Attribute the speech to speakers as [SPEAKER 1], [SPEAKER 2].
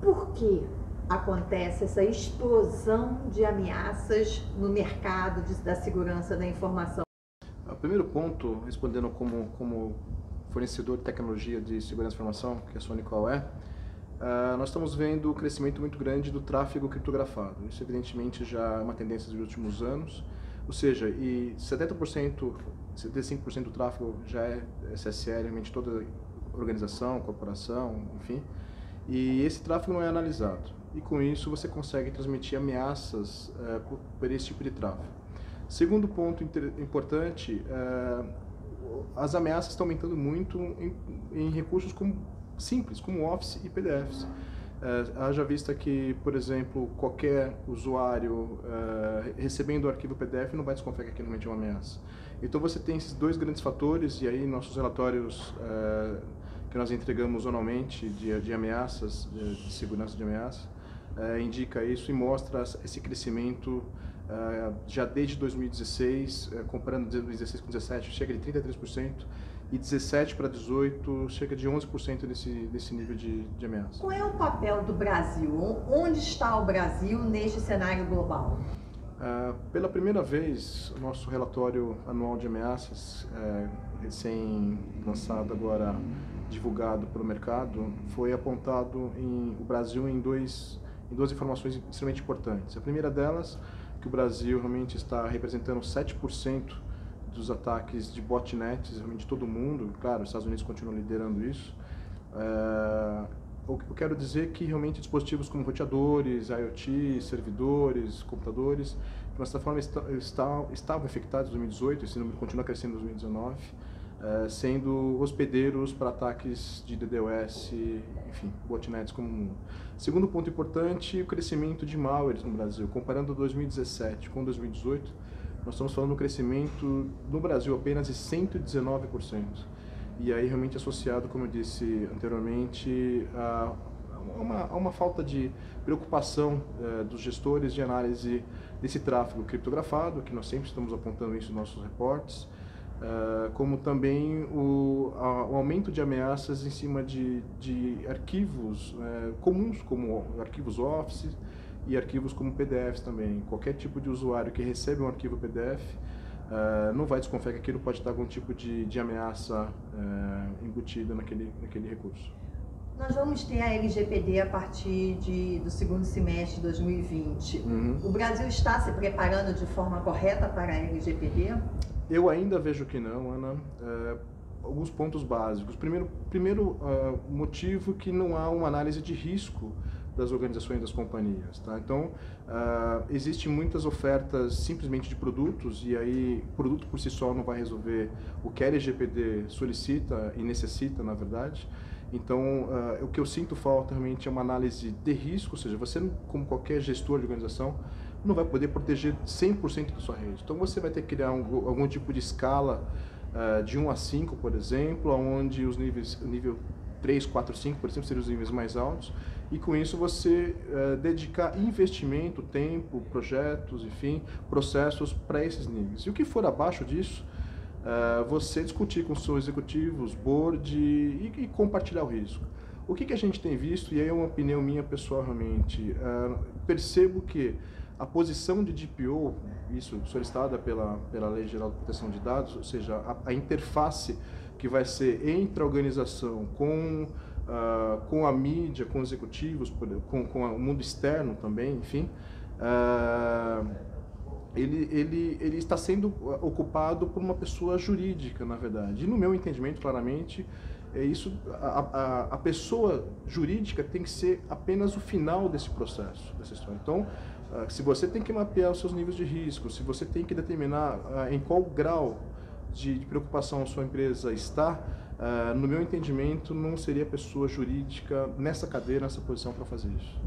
[SPEAKER 1] por que acontece essa explosão de ameaças no mercado de, da segurança da informação?
[SPEAKER 2] O primeiro ponto, respondendo como, como fornecedor de tecnologia de segurança da informação, que a Sony qual é, uh, nós estamos vendo o crescimento muito grande do tráfego criptografado. Isso, evidentemente, já é uma tendência dos últimos anos. Ou seja, e 70%, 75% do tráfego já é SSL, realmente toda organização, corporação, enfim. E esse tráfego não é analisado. E com isso você consegue transmitir ameaças uh, por, por, esse tipo de tráfego. Segundo ponto importante, uh, as ameaças estão aumentando muito em, em recursos como, simples, como Office e PDFs. Uh, haja vista que, por exemplo, qualquer usuário uh, recebendo o arquivo PDF não vai desconfiar que aquilo realmente é uma ameaça. Então você tem esses dois grandes fatores e aí nossos relatórios que nós entregamos anualmente de, de ameaças, de, de, segurança de ameaças, indica isso e mostra esse crescimento já desde 2016, comparando 2016 com 2017, chega de 33% e 17 para 18, cerca de 11% desse, desse nível de, de ameaça.
[SPEAKER 1] Qual é o papel do Brasil? Onde está o Brasil neste cenário global?
[SPEAKER 2] Uh, pela primeira vez, o nosso relatório anual de ameaças, é, recém-lançado agora, divulgado pelo mercado, foi apontado em, o Brasil em, dois, em duas informações extremamente importantes. A primeira delas, que o Brasil realmente está representando 7% dos ataques de botnets realmente de todo mundo. Claro, os Estados Unidos continuam liderando isso. É, eu quero dizer que realmente dispositivos como roteadores, IoT, servidores, computadores, de uma certa forma estavam infectados em 2018, esse número continua crescendo em 2019, é, sendo hospedeiros para ataques de DDoS, enfim, botnets como mundo. Segundo ponto importante, o crescimento de malwares no Brasil. Comparando 2017 com 2018, nós estamos falando de um crescimento no Brasil apenas de 119%. E aí realmente associado, como eu disse anteriormente, a uma, uma falta de preocupação eh, dos gestores de análise desse tráfego criptografado, que nós sempre estamos apontando isso nos nossos reportes, uh, como também o, a, o, aumento de ameaças em cima de, de arquivos uh, comuns, como arquivos Office, e arquivos como PDFs também. Qualquer tipo de usuário que recebe um arquivo PDF uh, eh, não vai desconfiar que aquilo pode estar algum tipo de, de ameaça uh, embutida naquele, naquele recurso.
[SPEAKER 1] Nós vamos ter a LGPD a partir de, do segundo semestre de 2020. Uhum. O Brasil está se preparando de forma correta para a LGPD?
[SPEAKER 2] Eu ainda vejo que não, Ana. Uh, alguns pontos básicos. Primeiro, primeiro uh, motivo que não há uma análise de risco das organizações das companhias. Tá? Então, uh, existem muitas ofertas simplesmente de produtos e aí produto por si só não vai resolver o que a LGPD solicita e necessita, na verdade. Então, uh, o que eu sinto falta realmente é uma análise de risco, ou seja, você, como qualquer gestor de organização, não vai poder proteger 100% da sua rede. Então, você vai ter que criar um, algum tipo de escala uh, de 1 a 5, por exemplo, onde os níveis, nível 3, 4, 5, por exemplo, seriam os níveis mais altos, e com isso você uh, dedicar investimento, tempo, projetos, enfim, processos para esses níveis. E o que for abaixo disso, uh, você discutir com seus executivos, board e, e, compartilhar o risco. O que, que a gente tem visto, e aí é uma opinião minha pessoal realmente, uh, percebo que a posição de DPO, isso solicitada pela, pela Lei Geral de Proteção de Dados, ou seja, a, a interface que vai ser entre a organização com, uh, com a mídia, com os executivos, com, com o mundo externo também, enfim, uh, ele, ele, ele está sendo ocupado por uma pessoa jurídica, na verdade. E no meu entendimento, claramente, é isso, a, a, a, pessoa jurídica tem que ser apenas o final desse processo, dessa história. Então, se você tem que mapear os seus níveis de risco, se você tem que determinar uh, em qual grau de, preocupação sua empresa está, uh, no meu entendimento, não seria pessoa jurídica nessa cadeira, nessa posição para fazer isso.